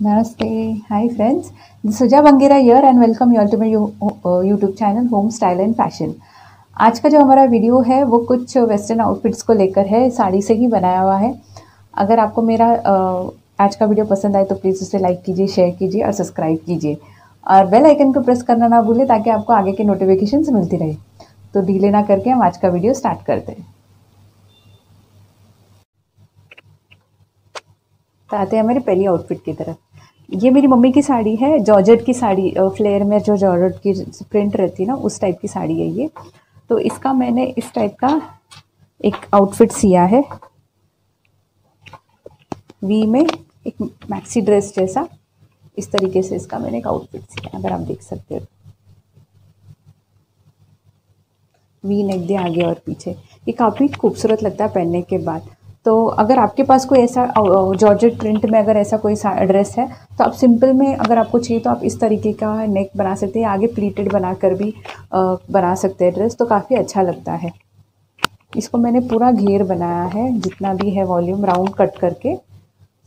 Namaste. Hi, friends. This is Suja Bangira here and welcome you all YouTube channel, Home Style and Fashion. आज का जो हमारा video है, वो कुछ वेस्टर्न आउटफिट्स को लेकर है, साड़ी से ही बनाया हुआ है अगर आपको मेरा आज का वीडियो पसंद आए तो प्लीज़ उसे लाइक कीजिए शेयर कीजिए और सब्सक्राइब कीजिए और बेल आइकन को प्रेस करना ना भूलें, ताकि आपको आगे के नोटिफिकेशन मिलती रहे तो डीले ना करके हम आज का वीडियो स्टार्ट करते हैं तो आते हैं हमारी पहली आउटफिट की तरफ़ ये मेरी मम्मी की साड़ी है, जॉर्जेट की साड़ी फ्लेयर में जो जॉर्जेट की प्रिंट रहती है ना, उस टाइप की साड़ी है ये। तो इसका मैंने इस टाइप का एक आउटफिट सिया है। वी में एक मैक्सी ड्रेस जैसा, इस तरीके से इसका मैंने एक आउटफिट सिया, अगर आप देख सकते हो। वी नेक दे आगे और पीछे। ये काफ़ी खूबसूरत लगता है पहनने के बाद। तो अगर आपके पास कोई ऐसा जॉर्जेट प्रिंट में अगर ऐसा कोई ड्रेस है तो आप सिंपल में अगर आपको चाहिए तो आप इस तरीके का नेक बना सकते हैं, आगे प्लीटेड बना कर भी बना सकते हैं ड्रेस तो काफ़ी अच्छा लगता है। इसको मैंने पूरा घेर बनाया है, जितना भी है वॉल्यूम राउंड कट करके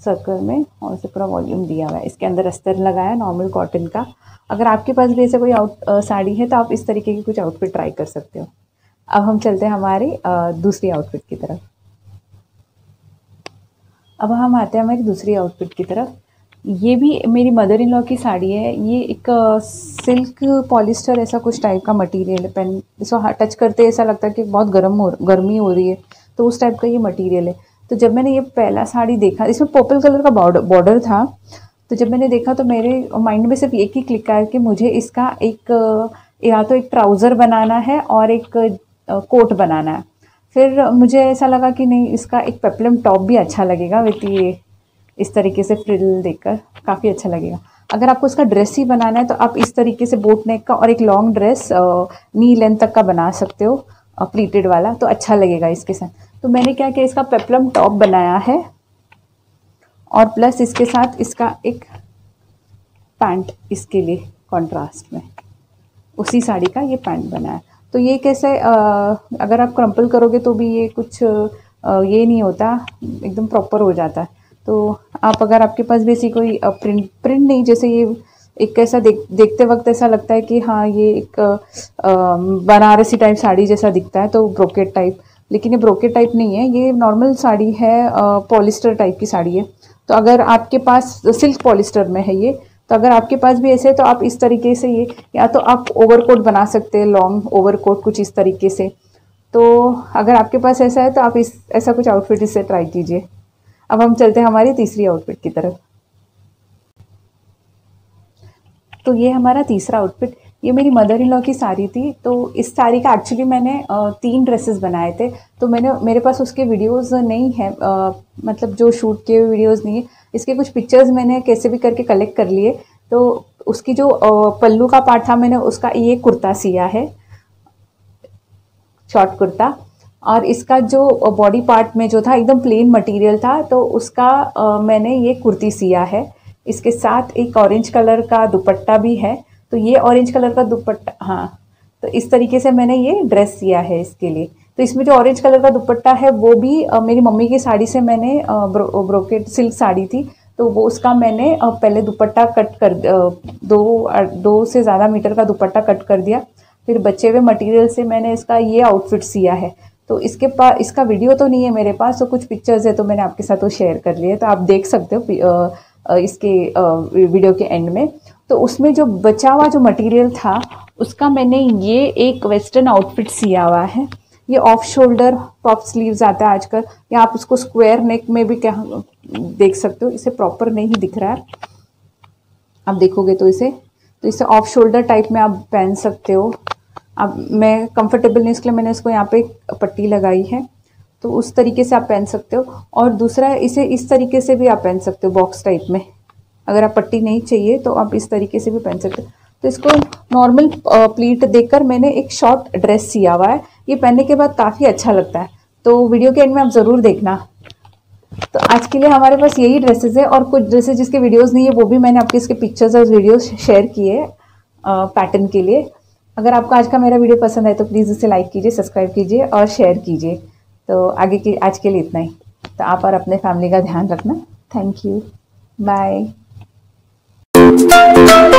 सर्कल में, और इसे पूरा वॉल्यूम दिया हुआ है। इसके अंदर अस्तर लगाया नॉर्मल कॉटन का। अगर आपके पास भी ऐसे कोई आउट साड़ी है तो आप इस तरीके की कुछ आउटफिट ट्राई कर सकते हो। अब हम चलते हैं हमारी दूसरी आउटफिट की तरफ़। अब हम आते हैं हमारी दूसरी आउटफिट की तरफ़। ये भी मेरी मदर इन लॉ की साड़ी है। ये एक सिल्क पॉलिस्टर ऐसा कुछ टाइप का मटेरियल है। पेन इसको टच करते ऐसा लगता है कि बहुत गर्म हो, गर्मी हो रही है। तो उस टाइप का ये मटेरियल है। तो जब मैंने ये पहला साड़ी देखा, इसमें पर्पल कलर का बॉर्डर बॉर्डर था। तो जब मैंने देखा तो मेरे माइंड में सिर्फ़ एक ही क्लिक आया कि मुझे इसका एक या तो एक ट्राउज़र बनाना है और एक कोट बनाना है। फिर मुझे ऐसा लगा कि नहीं, इसका एक पेपलम टॉप भी अच्छा लगेगा विथ ये, इस तरीके से फ्रिल देखकर, काफ़ी अच्छा लगेगा। अगर आपको इसका ड्रेस ही बनाना है तो आप इस तरीके से बोट नेक का और एक लॉन्ग ड्रेस नी लेंथ तक का बना सकते हो प्लीटेड वाला तो अच्छा लगेगा इसके साथ। तो मैंने क्या किया, इसका पेपलम टॉप बनाया है, और प्लस इसके साथ इसका एक पैंट इसके लिए कॉन्ट्रास्ट में। उसी साड़ी का ये पैंट बनाया। तो ये कैसे अगर आप क्रम्पल करोगे तो भी ये कुछ ये नहीं होता, एकदम प्रॉपर हो जाता है। तो आप अगर आपके पास भी ऐसी कोई प्रिंट प्रिंट नहीं, जैसे ये एक कैसा देख, देखते वक्त ऐसा लगता है कि हाँ ये एक बनारसी टाइप साड़ी जैसा दिखता है तो ब्रोकेट टाइप लेकिन ये ब्रोकेट टाइप नहीं है, ये नॉर्मल साड़ी है पॉलिस्टर टाइप की साड़ी है। तो अगर आपके पास, सिल्क पॉलिस्टर में है ये तो अगर आपके पास भी ऐसे है तो आप इस तरीके से ये, या तो आप ओवरकोट बना सकते हैं लॉन्ग ओवरकोट कुछ इस तरीके से। तो अगर आपके पास ऐसा है तो आप इस, ऐसा कुछ आउटफिट इससे ट्राई कीजिए। अब हम चलते हैं हमारी तीसरी आउटफिट की तरफ़। तो ये हमारा तीसरा आउटफिट ये मेरी मदर इन लॉ की साड़ी थी तो इस साड़ी का एक्चुअली मैंने तीन ड्रेसेस बनाए थे। तो मैंने, मेरे पास उसके वीडियोस नहीं है मतलब जो शूट किए हुए वीडियोस नहीं है। इसके कुछ पिक्चर्स मैंने कैसे भी करके कलेक्ट कर लिए। तो उसकी जो पल्लू का पार्ट था, मैंने उसका ये कुर्ता सिया है शॉर्ट कुर्ता। और इसका जो बॉडी पार्ट में जो था, एकदम प्लेन मटेरियल था तो उसका मैंने ये कुर्ती सिया है। इसके साथ एक ऑरेंज कलर का दुपट्टा भी है। तो ये ऑरेंज कलर का दुपट्टा हाँ तो इस तरीके से मैंने ये ड्रेस सिया है इसके लिए। तो इसमें जो ऑरेंज कलर का दुपट्टा है वो भी आ, मेरी मम्मी की साड़ी से मैंने ब्रो, ब्रोकेट सिल्क साड़ी थी तो वो उसका मैंने पहले दुपट्टा कट कर दो दो से ज़्यादा मीटर का दुपट्टा कट कर दिया। फिर बचे हुए मटेरियल से मैंने इसका ये आउटफिट सिया है। तो इसके पास इसका वीडियो तो नहीं है मेरे पास तो कुछ पिक्चर्स है तो मैंने आपके साथ वो शेयर कर लिए तो आप देख सकते हो इसके वीडियो के एंड में। तो उसमें जो बचा हुआ जो मटेरियल था, उसका मैंने ये एक वेस्टर्न आउटफिट सिया हुआ है। ये ऑफ़ शोल्डर पॉप स्लीव्स आता है आजकल। या आप उसको स्क्वायर नेक में भी क्या देख सकते हो, इसे प्रॉपर नहीं दिख रहा है। आप देखोगे तो इसे। तो इसे ऑफ़ शोल्डर टाइप में आप पहन सकते हो। अब मैं कंफर्टेबल नहीं लिए मैंने इसको यहाँ पे पट्टी लगाई है। तो उस तरीके से आप पहन सकते हो। और दूसरा, इसे इस तरीके से भी आप पहन सकते हो बॉक्स टाइप में। अगर आप पट्टी नहीं चाहिए तो आप इस तरीके से भी पहन सकते तो इसको नॉर्मल प्लीट देकर मैंने एक शॉर्ट ड्रेस सिया हुआ है। ये पहनने के बाद काफ़ी अच्छा लगता है। तो वीडियो के एंड में आप ज़रूर देखना। तो आज के लिए हमारे पास यही ड्रेसेस है और कुछ ड्रेसेस जिसके वीडियोस नहीं है, वो भी मैंने आपके इसके पिक्चर्स और वीडियोस शेयर किए पैटर्न के लिए। अगर आपको आज का मेरा वीडियो पसंद आए तो प्लीज़ इसे लाइक कीजिए सब्सक्राइब कीजिए और शेयर कीजिए। तो आगे की, आज के लिए इतना ही। तो आप और अपने फैमिली का ध्यान रखना। Thank you bye you